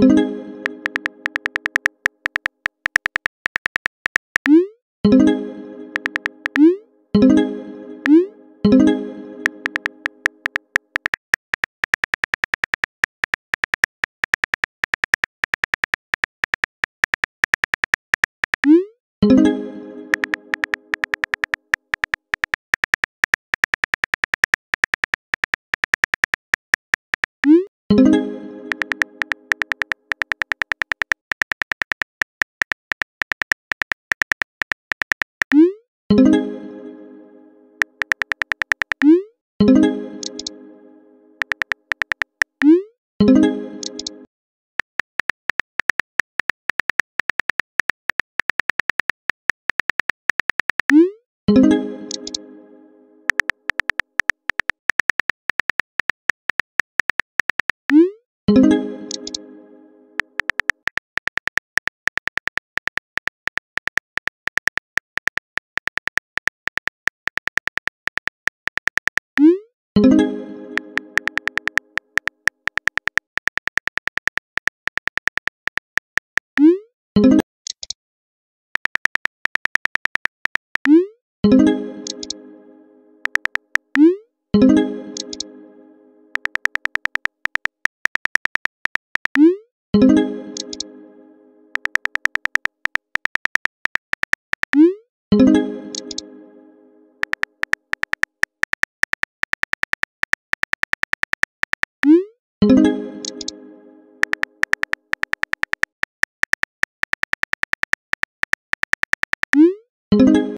thank you thank you you